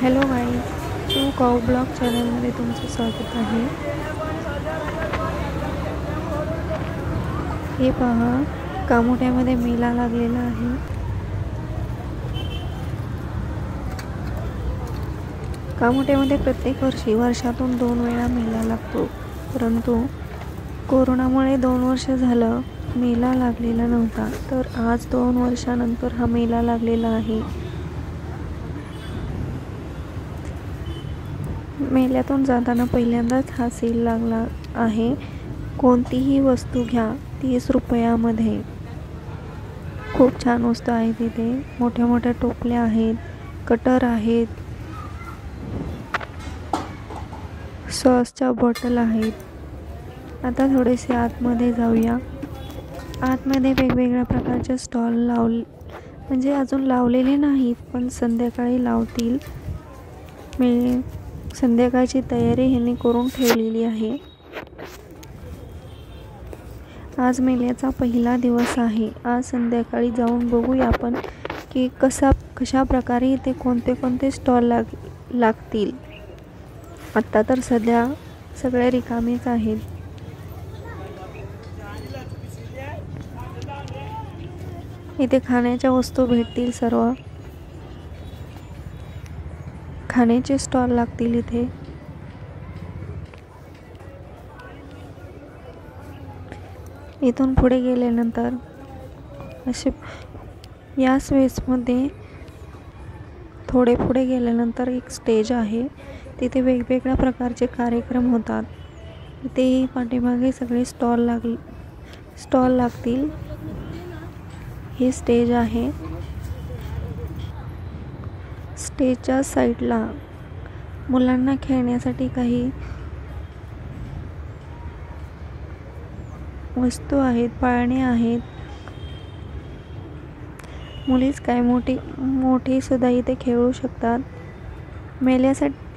Hello guys so cow blog चॅनलमध्ये तुमचं स्वागत आहे. हे पहा कामोठ्यामध्ये मेला लागलेला आहे. कामोठ्यामध्ये प्रत्येक वर्षी वर्षातून दोन वेळा मेला लागतो. परंतु कोरोनामुळे दोन वर्ष झालं मेला लागलेला नव्हता. तर आज दोन वर्षानंतर हा मेला लागलेला आहे. मेल्यातून जाताना पहिल्यांदाच हा सेल लागला आहे. कोणतीही वस्तू घ्या तीस रुपयामध्ये. खूप छान वस्तू आहे तिथे. मोठ्या मोठ्या टोपल्या आहेत कटर आहेत. सॉसच्या बॉटल आहेत. आता थोडेसे आतमध्ये जाऊया. आतमध्ये वेगवेगळ्या प्रकारचे स्टॉल लाव म्हणजे अजून लावलेले नाहीत पण संध्याकाळी लावतील. मी संध्याकाळची तयारी ह्यांनी करून ठेवलेली आहे. आज मेल्याचा पहिला दिवस आहे. आज संध्याकाळी जाऊन बघूया आपण की कसा कशा प्रकारे इथे कोणते कोणते स्टॉल लाग लागतील. आत्ता तर सध्या सगळ्या रिकामेच आहेत. इथे खाण्याच्या वस्तू भेटतील सर्व. खाण्याचे स्टॉल लागतील इथे. इथून पुढे गेल्यानंतर असे याच वेसमध्ये थोडे पुढे गेल्यानंतर एक स्टेज आहे. तिथे वेगवेगळ्या प्रकारचे कार्यक्रम होतात. तेही पाठीमागे सगळे स्टॉल लागले स्टॉल लागतील. हे स्टेज आहे. स्टेजच्या साईडला मुलांना खेळण्यासाठी काही वस्तू आहेत पाळणे आहेत. मुलीच काय मोठी मोठी सुद्धा इथे खेळू शकतात. मेल्यासाठी